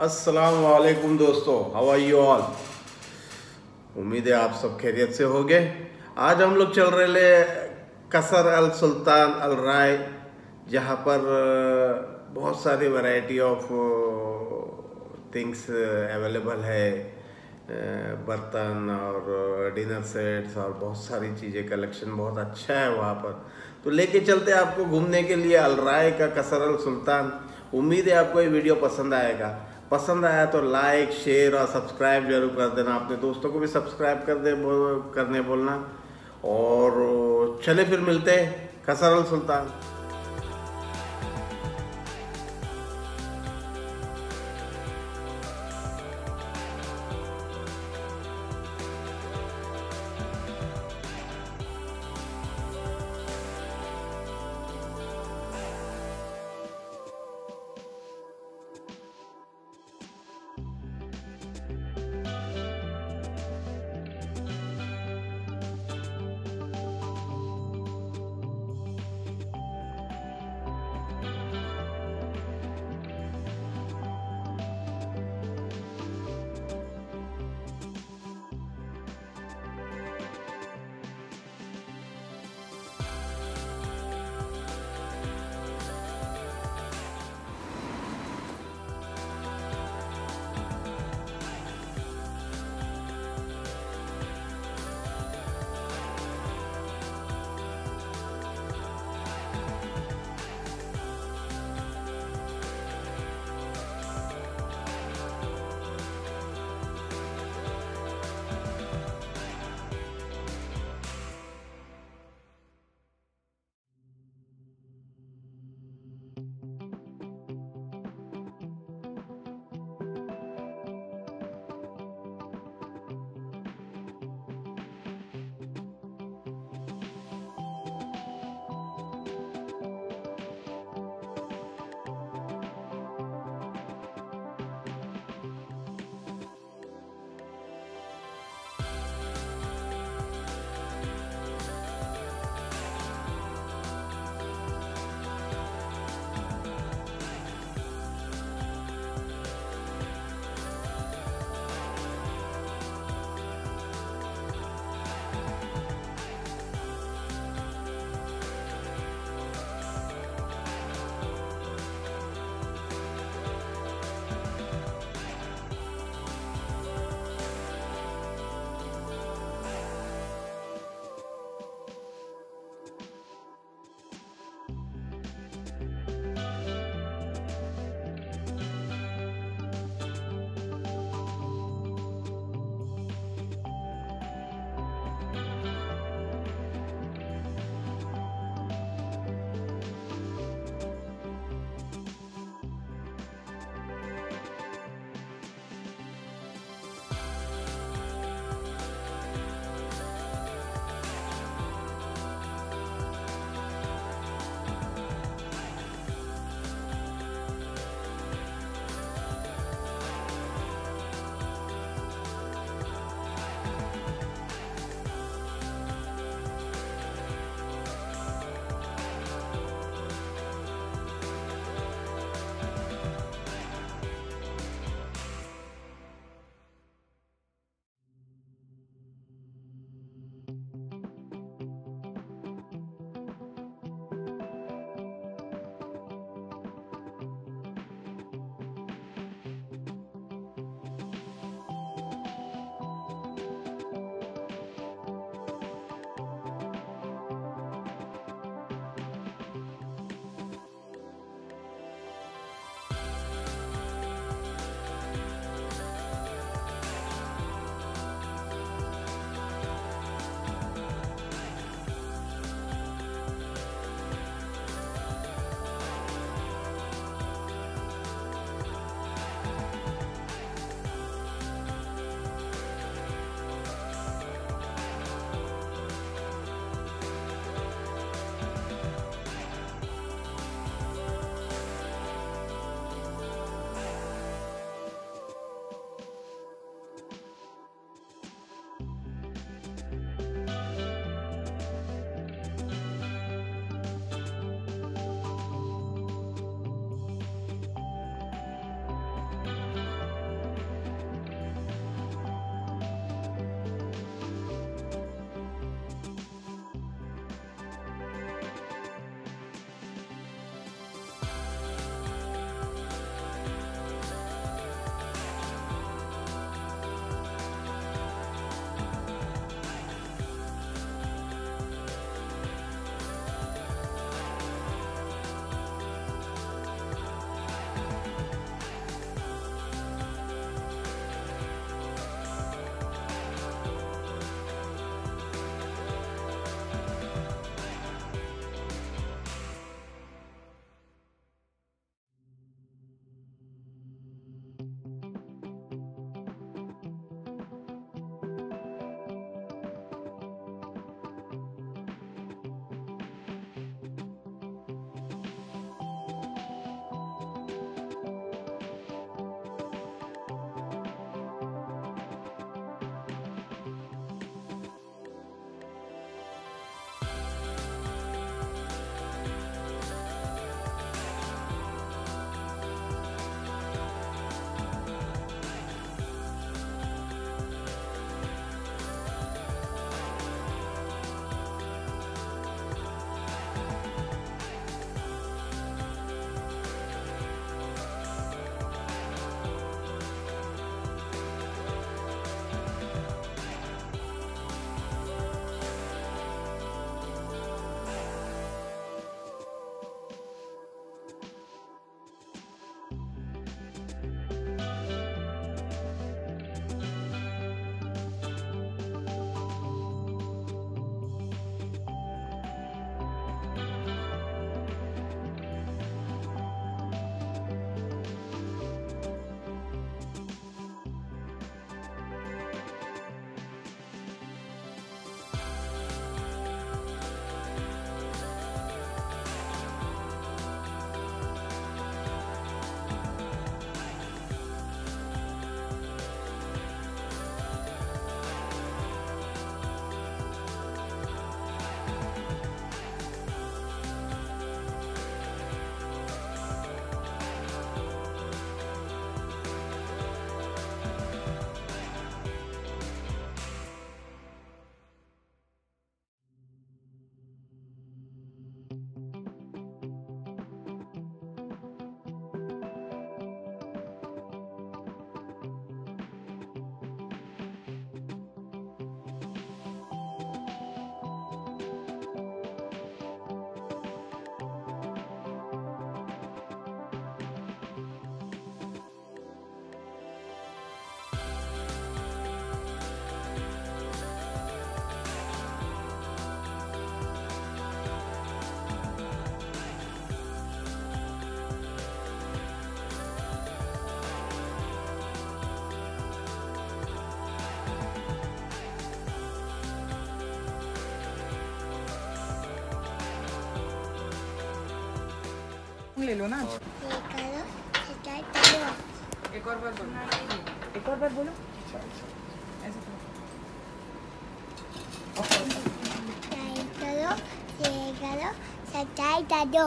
अस्सलाम वालेकुम दोस्तों. हाउ आर यू ऑल उम्मीद है आप सब खैरियत से होंगे. आज हम लोग चल रहे कसर अल सुल्तान अल राय, जहाँ पर बहुत सारी वैरायटी ऑफ़ थिंग्स अवेलेबल है. बर्तन और डिनर सेट्स और बहुत सारी चीज़ें कलेक्शन बहुत अच्छा है वहाँ पर. तो लेके चलते हैं आपको घूमने के लिए अल राय का कसर अल सुल्तान. उम्मीद है आपको ये वीडियो पसंद आएगा. पसंद आया तो लाइक शेयर और सब्सक्राइब ज़रूर कर देना। अपने दोस्तों को भी सब्सक्राइब कर दे बो, करने बोलना। और चले फिर मिलते हैं। कसर सुल्तान। ले लो ना। एक और बार बोलो। एक और बार बोलो। ऐसे करो। ये करो सटाई करो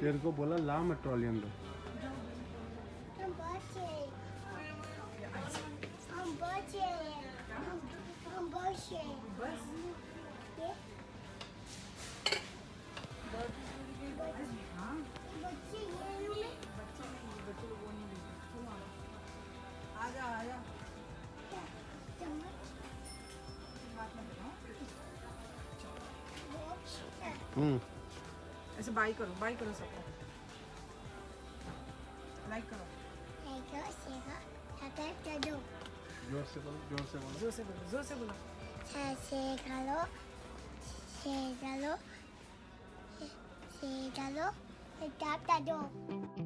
तेरे को बोला ला मैं ट्रॉली अंदर। हम बचे। हम बचे। ये बच्चे हम्म। ऐसे बाई करो बाई करो सबको। लाइक करो। सटाई करो ज़ोर से बोलो ज़ोर से बोलो ज़ोर से बोलो ज़ोर से बोलो से करो से करो से करो सटाई करो ज़ोर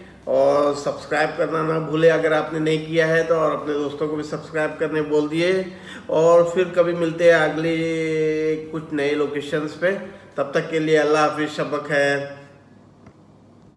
और सब्सक्राइब करना ना भूले। अगर आपने नहीं किया है तो और अपने दोस्तों को भी सब्सक्राइब करने बोल दिए। और फिर कभी मिलते हैं अगली कुछ नए लोकेशंस पे। तब तक के लिए अल्लाह हाफिज़ शबक खैर।